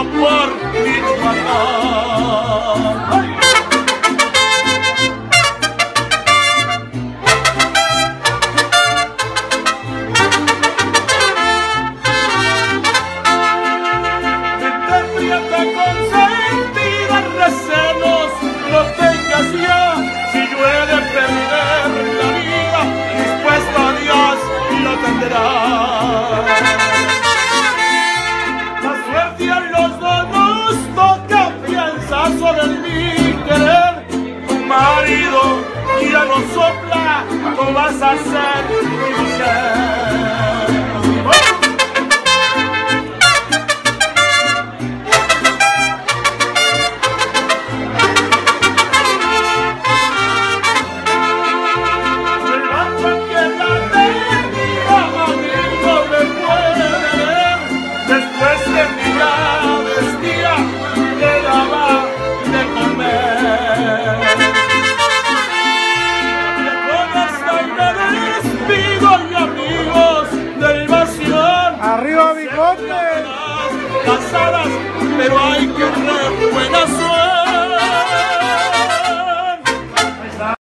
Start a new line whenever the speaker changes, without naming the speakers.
apart of vatan marido ya no sopla, no vas a ser mi mujer. bigote. Casadas, pero hay que